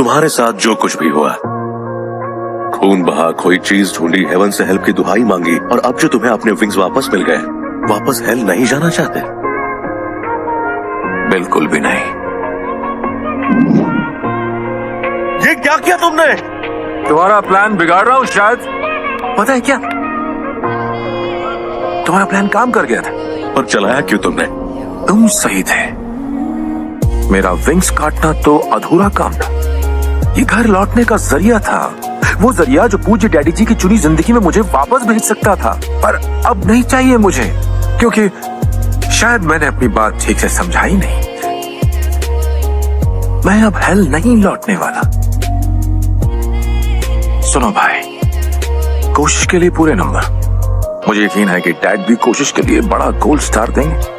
तुम्हारे साथ जो कुछ भी हुआ। खून बहा कोई चीज़ ढूंढी हेवन से हेल्प की दुहाई मांगी और अब जो तुम्हें अपने विंग्स वापस मिल गए वापस हेल नहीं जाना चाहते। बिल्कुल भी नहीं। ये क्या किया तुमने? तुम्हारा प्लान बिगाड़ रहा हूँ शायद। पता है क्या? तुम्हारा प्लान काम कर गया था। और चलाया क्यों तुमने? तुम सही थे। मेरा विंग्स काटना तो अधूरा काम था। ये घर लौटने का ज़रिया था। वो ज़रिया जो पूज्य डैडी जी की चुनी ज़िंदगी में मुझे वापस भेज सकता था। पर अब नहीं चाहिए मुझे, क्योंकि शायद मैंने अपनी बात ठीक से समझाई नहीं। मैं अब हेल नहीं लौटने वाला। सुनो भाई, कोशिश के लिए पूरे नंबर। मुझे यकीन है कि डैड भी कोशिश के लिए बड़ा गोल्ड स्टार देंगे।